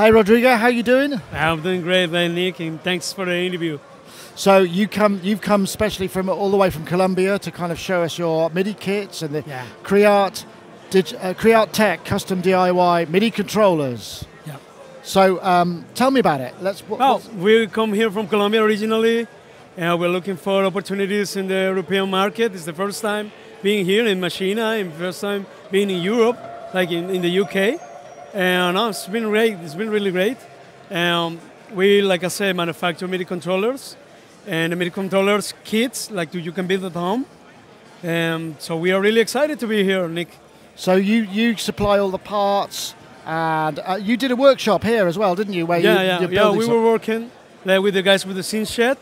Hey, Rodrigo, how you doing? I'm doing great, man, Nick, and thanks for the interview. So you come, you've come specially from all the way from Colombia to kind of show us your MIDI kits and the Yeah. Create, Dig, uh, Creart Tech custom DIY MIDI controllers. Yeah. So um, tell me about it. Let's. What, Well, we come here from Colombia originally, and we're looking for opportunities in the European market. It's the first time being here in Machina, and first time being in Europe, like in, in the UK. And no, it's been great. It's been really great. Um, we, like I said, manufacture MIDI controllers, and the MIDI controllers kits, like you can build at home. Um, so we are really excited to be here, Nick. so you you supply all the parts, and uh, you did a workshop here as well, didn't you? Where yeah, you, yeah, yeah. We some- were working like, with the guys with the scene shed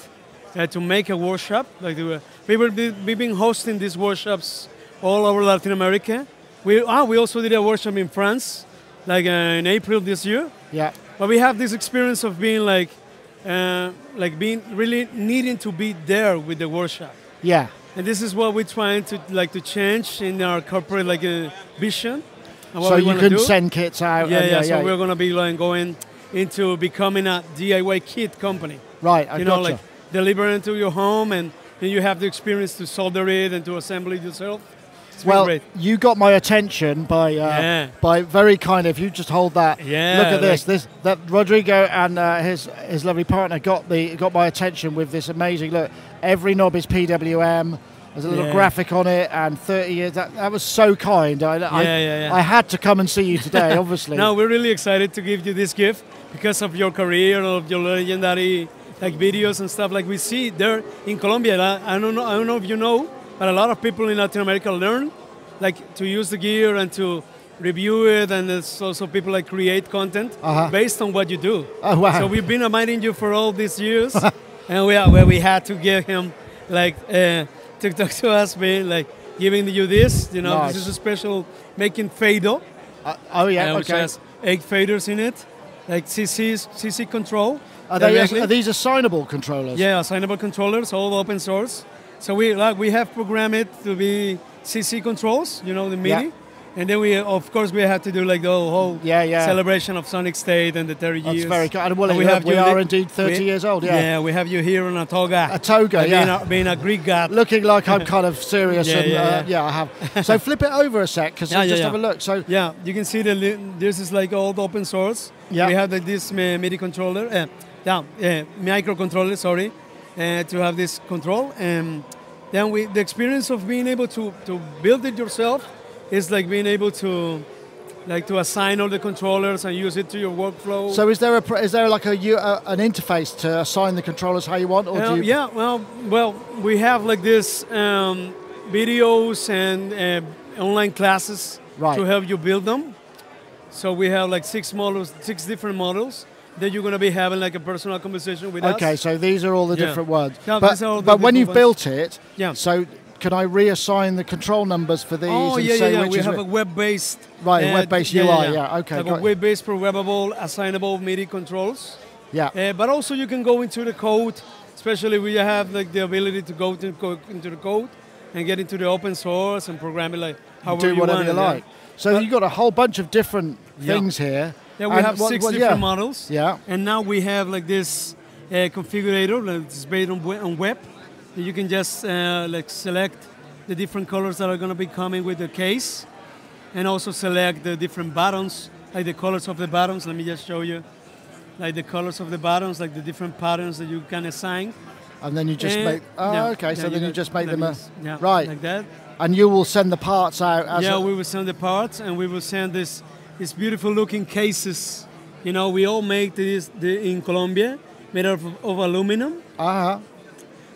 uh, to make a workshop. Like they were, we were we've been hosting these workshops all over Latin America. We ah, we also did a workshop in France, like uh, in April this year. Yeah. But we have this experience of being like, uh, like being really needing to be there with the workshop. Yeah. And this is what we're trying to like to change in our corporate like uh, vision. And So you can do. send kits out. Yeah, and, yeah. So we're gonna be like going into becoming a DIY kit company. right. I you know, gotcha. like delivering to your home, and then you have the experience to solder it and to assemble it yourself. Well, you got my attention by uh, Yeah. by very kind of you just hold that. Yeah, Look at this. like- This that Rodrigo and uh, his his lovely partner got the got my attention with this amazing look. Every knob is PWM. There's a little Yeah. graphic on it and 30 years. That, that was so kind. I, I, Yeah, yeah, yeah. I had to come and see you today, obviously. No, we're really excited to give you this gift because of your career, of your legendary like videos and stuff. Like we see there in Colombia. I, I don't know. I don't know if you know, but a lot of people in Latin America learn like to use the gear and to review it, and it's also people like create content Uh-huh. based on what you do. Oh, wow. So we've been admiring you for all these years, and we are, where we had to give him like uh, to talk to us, being like giving you this. You know, Nice. this is a special making Fado Uh, oh, yeah, uh, which okay. has eight faders in it, like CC CC control. Are, they, are these assignable controllers? yeah, assignable controllers, all open source. So we like we have programmed it to be CC controls, you know, the MIDI, Yeah. and then we of course we have to do like the whole Yeah, yeah. celebration of Sonic State and the 30 That's years. very kind. Well, And we, have we are indeed 30 we- years old, yeah. Yeah, we have you here on a toga. A toga, yeah. Being a, being a Greek god. Looking like I'm kind of serious. Yeah, and, yeah, uh, yeah. I have. So flip it over a sec, because Yeah, just have a look. So Yeah, you can see the this is like all open source. Yeah. We have like this uh, MIDI controller, uh, yeah, uh, microcontroller, sorry, uh, to have this control. And then we, the experience of being able to, to build it yourself is like being able to, like to assign all the controllers and use it to your workflow. So is there a is there like a, uh, an interface to assign the controllers how you want, or Uh, do you? yeah, well, well, we have like this um, videos and uh, online classes Right. to help you build them. So we have like six models, six different models that you're gonna be having like a personal conversation with us. Okay, us. so these are all the Yeah. different ones. Yeah, but these are all the but when you've different built it, Yeah. so can I reassign the control numbers for these Oh yeah, yeah, yeah. We have a web-based, Right, a web-based UI, yeah, okay, like web-based programmable, assignable MIDI controls. yeah. Uh, but also you can go into the code, especially you have like the ability to go, to, into the code and get into the open source and program it like however do whatever want you yeah. like. So But- you've got a whole bunch of different Yeah. things here. Yeah, we And have what- six what- different yeah. models. Yeah. And now we have like this uh, configurator that's based on, on web. You can just uh, like select the different colors that are going to be coming with the case, and also select the different buttons, like the colors of the buttons. Let me just show you, like the colors of the buttons, like the different patterns that you can assign. And then you just Uh, make. Oh, yeah, okay. So then you got- just make them a. yeah, right. like that. And you will send the parts out as. yeah, a, we will send the parts and we will send this these beautiful looking cases. You know, we all make this the, in Colombia, made of, of aluminum. uh-huh.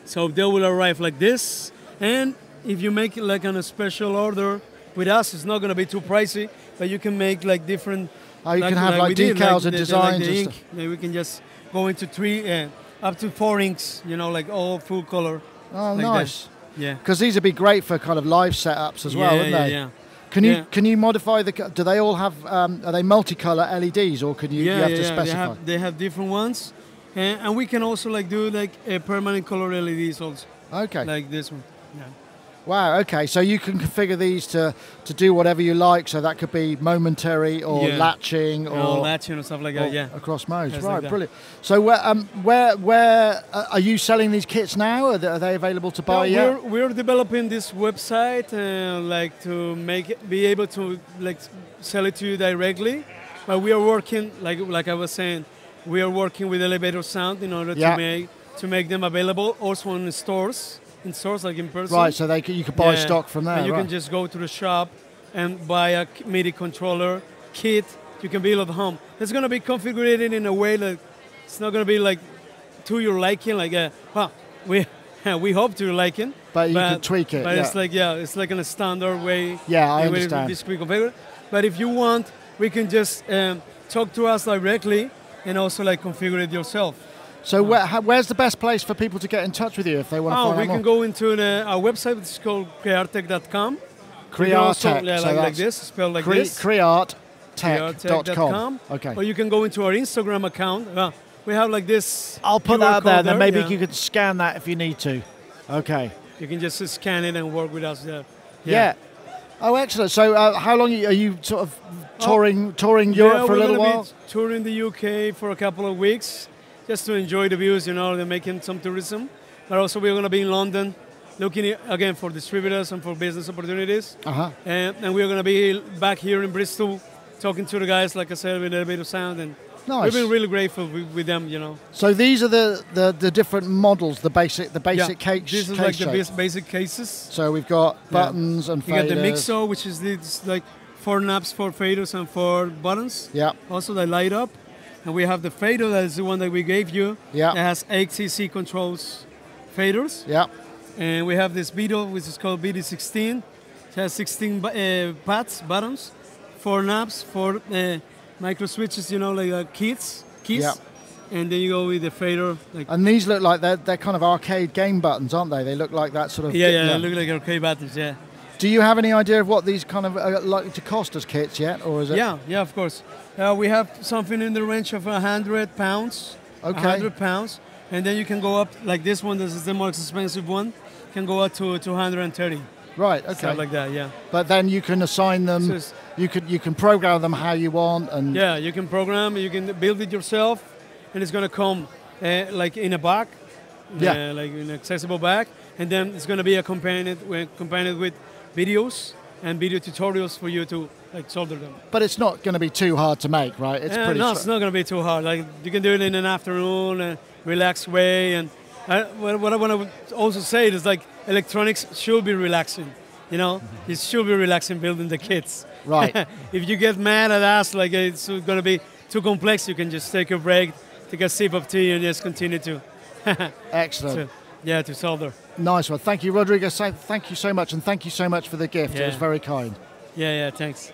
So they will arrive like this. And if you make it like on a special order with us, it's not going to be too pricey, but you can make like different. Oh, you can have, like, did, decals and the- designs Like and the ink. stuff. We can just go into three, uh, up to four inks. You know, like all full color. Oh, like that. nice. Yeah. Because these would be great for kind of live setups as well, yeah, wouldn't yeah, they? yeah. Can you Yeah. can you modify the? Do they all have? Um, are they multicolor LEDs or can you? yeah, you have yeah, to yeah. They have, they have different ones, and, and we can also like do like a permanent color LEDs also, okay. like this one. Yeah. Wow. Okay. So you can configure these to, to do whatever you like. So that could be momentary or Yeah. latching or, Or latching or stuff like that. Yeah. across modes. Yes, right. like brilliant. So where um, where where uh, are you selling these kits now? Are they, are they available to buy Yeah, yet? we're, we're developing this website, uh, like to make it, be able to like sell it to you directly. But we are working, like like I was saying, we are working with Elevator Sound in order Yeah. to make to make them available also in stores, in stores like in person. Right. So they can, you could buy Yeah. stock from there. And you right. can just go to the shop and buy a MIDI controller kit. You can build at home. It's going to be configured in a way that it's not going to be like to your liking. Like, uh, well, we we hope to your liking. But you can tweak it, But it's like yeah, it's like in a standard way. Yeah, I understand. is configured. But if you want, we can just um, talk to us directly and also like configure it yourself. So where, how, where's the best place for people to get in touch with you if they want to Oh, find we out can more? go into the, our website, which is called crearttech.com. You can also- Crearttech, yeah, so like, like this, spelled like Cre- this. crearttech.com. Okay. Or you can go into our Instagram account. Well, we have like this. I'll put QR that out there, code then maybe yeah. you could scan that if you need to. Okay. You can just scan it and work with us there. Yeah. Oh, excellent. So, uh, how long are you sort of touring touring Europe yeah, for a little gonna while? Be touring the UK for a couple of weeks, just to enjoy the views. You know, they're making some tourism, but also we're going to be in London, looking again for distributors and for business opportunities. Uh huh. And, and we're going to be back here in Bristol, talking to the guys, like I said, with of Sound, and Nice. we've been really grateful with, with them. You know. So these are the, the, the different models, the basic the basic yeah, case. This is like the shape. bas- basic cases. So we've got buttons and You got the. Mixo, which is this like four knobs, four faders, and four buttons. Yeah. Also, they light up. And we have the fader, that is the one that we gave you. Yeah. That has 8cc controls faders. Yeah. And we have this Beetle, which is called BD16. It has 16 uh, pads, buttons, four knobs, four uh, micro switches, you know, like uh, keys. keys. Yeah. And then you go with the fader. Like, And these look like they're, they're kind of arcade game buttons, aren't they? They look like that sort of. yeah, yeah, they look like arcade buttons, yeah. Do you have any idea of what these kind of are likely to cost as kits yet, or is it? Yeah, yeah, of course. Uh, we have something in the range of 100 pounds. Okay. 100 pounds. And then you can go up, like this one, this is the most expensive one, can go up to 230. Right. Okay. Stuff like that, yeah. but then you can assign them. So you could you can program them how you want, and Yeah, you can program, you can build it yourself, and it's going to come uh, like in a bag, Yeah. uh, like an accessible bag, and then it's going to be accompanied with, accompanied with videos and video tutorials for you to like solder them. but it's not going to be too hard to make, right? It's Uh, pretty. no, it's not going to be too hard. Like you can do it in an afternoon, eh, a relaxed way. And I, what, what I want to also say is like electronics should be relaxing. You know, mm-hmm. it should be relaxing building the kits. Right. if you get mad at us, like it's going to be too complex, you can just take a break, take a sip of tea, and just continue to, Excellent. to yeah, to solder. Nice one. Thank you, Rodriguez. Thank thank you so much, and thank you so much for the gift. It was very kind. Yeah, yeah. Thanks.